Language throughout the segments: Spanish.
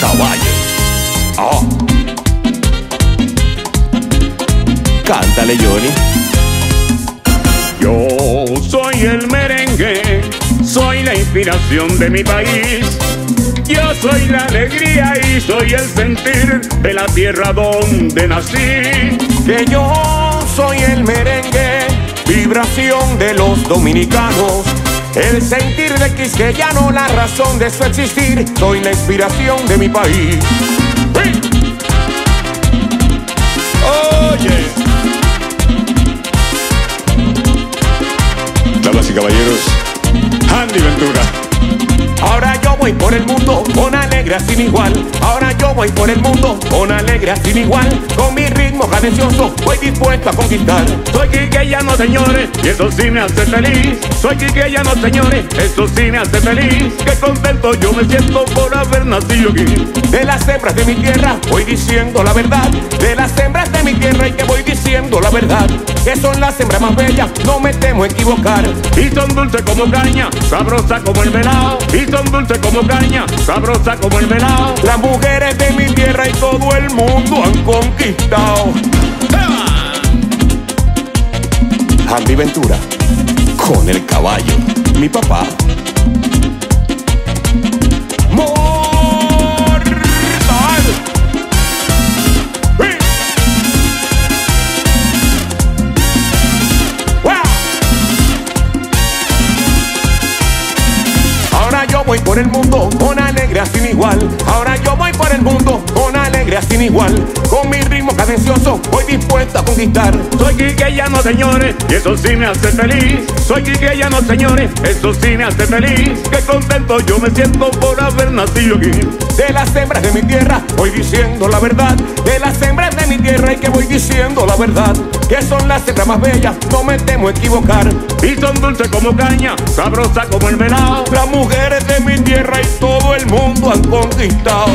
caballo. Oh. Cántale, Johnny. Yo soy el merengue, soy la inspiración de mi país. Yo soy la alegría y soy el sentir de la tierra donde nací. Que yo soy el merengue, vibración de los dominicanos. El sentir de quisqueyano, la razón de su existir. Soy la inspiración de mi país. Oye. Damas y caballeros, Andy Ventura. Ahora yo voy por el mundo alegría sin igual. Ahora yo voy por el mundo con alegría sin igual. Con mi ritmo cadencioso voy dispuesto a conquistar. Soy quiqueyano, señores, y eso sí me hace feliz. Soy quiqueyano, señores, eso sí me hace feliz. Qué contento yo me siento por haber nacido aquí. De las hembras de mi tierra voy diciendo la verdad. De las hembras de mi tierra y que voy diciendo la verdad. Que son las hembras más bellas, no me temo equivocar. Y son dulces como caña, sabrosa como el velao. Y son dulces como caña, sabrosa como el. Las mujeres de mi tierra y todo el mundo han conquistado. Andy Ventura con el caballo, mi papá. Voy por el mundo con alegría sin igual. Ahora yo voy por el mundo con alegría sin igual. Con mi ritmo cadencioso voy dispuesto a conquistar. Soy quiqueyano, señores, y eso sí me hace feliz. Soy quiqueyano, señores, eso sí me hace feliz. Qué contento yo me siento por haber nacido aquí. De las hembras de mi tierra voy diciendo la verdad. De las hembras de mi tierra y que voy diciendo la verdad. Que son las hembras más bellas, no me temo equivocar. Y son dulces como caña, sabrosa como el velao. Las mujeres de mi tierra y todo el mundo han conquistado.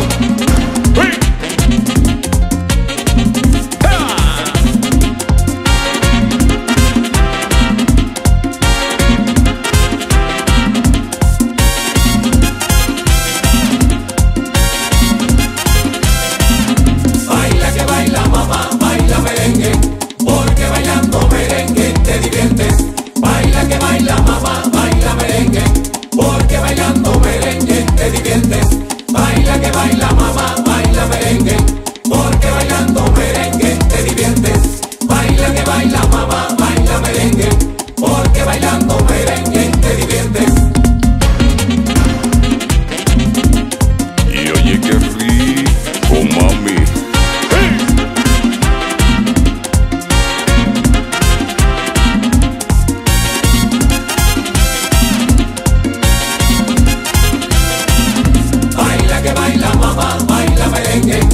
Mamá, baila merengue.